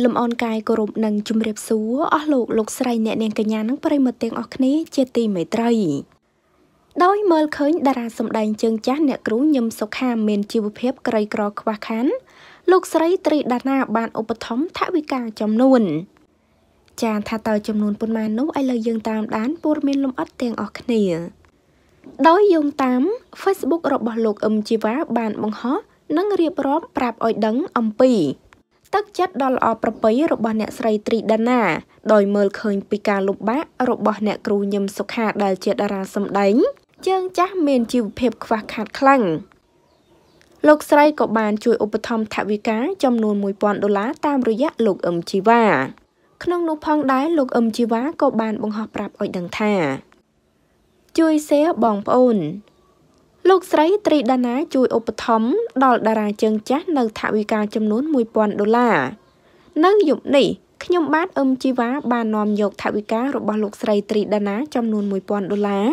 លំអរកាយគោរពនិងជំរាបសួរអស់លោកលោកស្រីអ្នកនាងកញ្ញានិងប្រិមត្តទាំងអស់គ្នាជាទីមេត្រី ដោយមើលឃើញតារាសម្ដែងជើងចាស់អ្នកគ្រូញឹមសុខាមានជីវភាពក្រីក្រខ្វះខានលោកស្រីត្រីដាណាបានឧបត្ថម្ភថវិកាចំនួន ចាថាតើចំនួនប៉ុន្មាននោះឥឡូវយើងតាមដានព័ត៌មានលម្អិតទាំងអស់គ្នាដោយយោងតាម Facebook របស់លោកអឹមជីវ៉ាបានបង្ហោះនិងរៀបរាប់ប្រាប់ឲ្យដឹងអំពី ទឹកចិត្តដ៏ល្អប្រពៃរបស់អ្នកស្រីត្រីដាណាដោយមើលឃើញពីការលំបាករបស់អ្នកគ្រូញឹមសុខាដែលជាតារាសម្ដែងជើងចាស់មានជីវភាពខ្វះខាតខ្លាំងលោកស្រីក៏បានជួយឧបត្ថម្ភថវិកាចំនួន1000ដុល្លារតាមរយៈលោកអឹមជីវ៉ាក្នុងនោះផងដែរលោកអឹមជីវ៉ាក៏បានបង្ហោះប្រាប់ឲ្យដឹងថា ជួយ share បងប្អូន លោកស្រីត្រីដាណាជួយឧបត្ថម្ភដល់តារាជើងចាស់នៅថវិកាចំនួន1000ដុល្លារនៅយប់នេះខ្ញុំបាទអឹមជីវ៉ាបាននាំយកថវិការបស់លោកស្រីត្រីដាណាចំនួន1000ដុល្លារ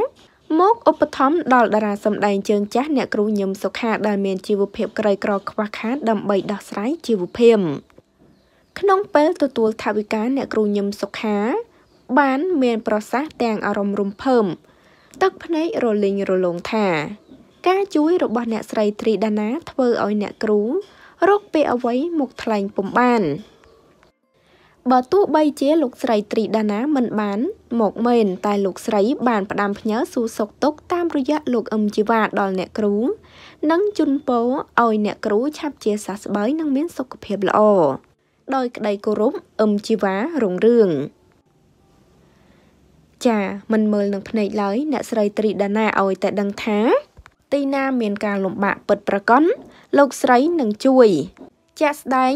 មកឧបត្ថម្ភដល់តារាសម្ដែងជើងចាស់អ្នកគ្រូញឹមសុខាដែលមានជីវភាពក្រីក្រខ្វះខាតដើម្បីដោះស្រាយជីវភាពក្នុងពេលទទួលថវិកាអ្នកគ្រូញឹមសុខា បានមានប្រសាសន៍ទាំងអារម្មណ៍រំភើបទឹកភ្នែករលីងរលោងថា ការជួយរបស់អ្នកស្រីត្រីដាណាធ្វើឲ្យអ្នកគ្រូរកពេលអ្វីមកថ្លែងពុំបានបើទោះបីជាលោកស្រីត្រីដាណាមិនបាន មកមែនតែលោកស្រីបានផ្ដាំផ្ញើសួរសុខទុក្ខតាមរយៈលោកអឹមជីវ៉ាដល់អ្នកគ្រូ និងជូនពរឲ្យអ្នកគ្រូឆាប់ជាសះស្បើយនិងមានសុខភាពល្អដោយក្តីគោរពអឹមជីវ៉ារុងរឿងចាមិនមើលនឹងភ្នែកឡើយអ្នកស្រីត្រីដាណាឲ្យតែដឹងថា ទីណាមានការលំបាកពិតប្រាកដលោកស្រីនឹងជួយជាក់ស្ដែង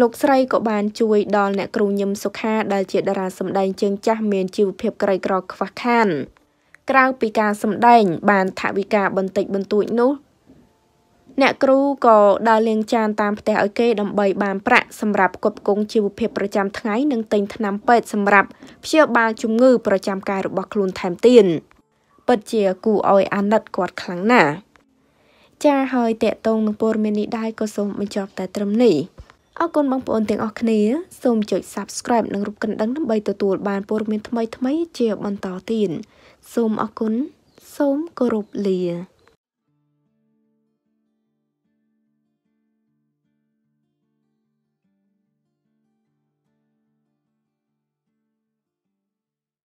លោកស្រីក៏បានជួយដល់អ្នកគ្រូញឹមសុខាដែលជាតារាសម្ដែងជើងចាស់មានជីវភាពក្រីក្រខ្វះខានក្រៅពីការសម្ដែង បានថវិកាបន្តិចបន្តួចនោះ អ្នកគ្រូក៏ដើរលាងចានតាមផ្ទះឲ្យគេដើម្បីបានប្រាក់សម្រាប់ផ្គត់ផ្គង់ជីវភាពប្រចាំថ្ងៃនិងទិញថ្នាំពេទ្យសម្រាប់ព្យាបាលជំងឺប្រចាំកាយរបស់ខ្លួនថែមទៀត ពិតជាគួរឲ្យអាណិតគាត់ខ្លាំងណាស់ចាហើយតេតងនឹងព័ត៌មាននេះដែរក៏សូមបញ្ចប់តែត្រឹមនេះអរគុណបងប្អូនទាំងអស់គ្នាសូមចុច Subscribe និងរូបកណ្ដឹងដើម្បីទទួលបានព័ត៌មានថ្មីៗជាបន្តទៀតសូមអរគុណសូមគោរពលា